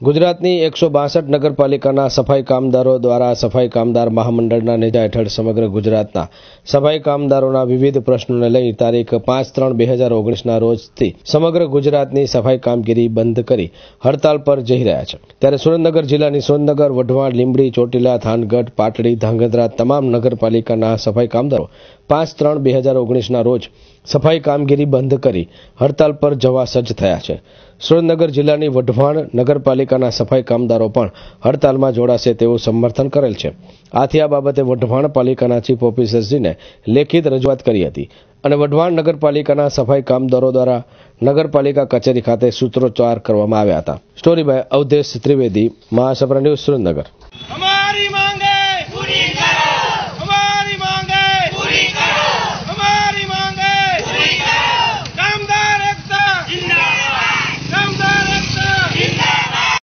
ગુજરાતની એકસો બાસઠ નગરપાલિકાના સફાઈ કામદારો દ્વારા સફાઈ કામદાર મહામંડળના નેજા હેઠળ સમગ્ર ગુજરાતના સફાઈ કામદારોના વિવિધ પ્રશ્નોને લઈ તારીખ પાંચ ત્રણ બે હજાર ઓગણીસના રોજથી સમગ્ર ગુજરાતની સફાઈ કામગીરી બંધ કરી હડતાલ પર જઈ રહ્યા છે. ત્યારે સુરેન્દ્રનગર જિલ્લાની સુરેન્દ્રનગર, વઢવાણ, લીંબડી, ચોટીલા, થાનગઢ, પાટડી, ધાંગધ્રા તમામ નગરપાલિકાના સફાઈ કામદારો પાંચ ત્રણ બે હજાર ઓગણીસના રોજ સફાઈ કામગીરી બંધ કરી હડતાલ પર જવા સજ્જ થયા છે. સુરેન્દ્રનગર જિલ્લાની વઢવાણ નગરપાલિકાના સફાઈ કામદારો પણ હડતાલમાં જોડાશે તેવું સમર્થન કરેલ છે. આથી આ બાબતે વઢવાણ પાલિકાના ચીફ ઓફિસરશ્રીને લેખિત રજૂઆત કરી હતી અને વઢવાણ નગરપાલિકાના સફાઈ કામદારો દ્વારા નગરપાલિકા કચેરી ખાતે સૂત્રોચ્ચાર કરવામાં આવ્યા હતા. Story by Awadhesh Trivedi, મહાસભા news Surendranagar.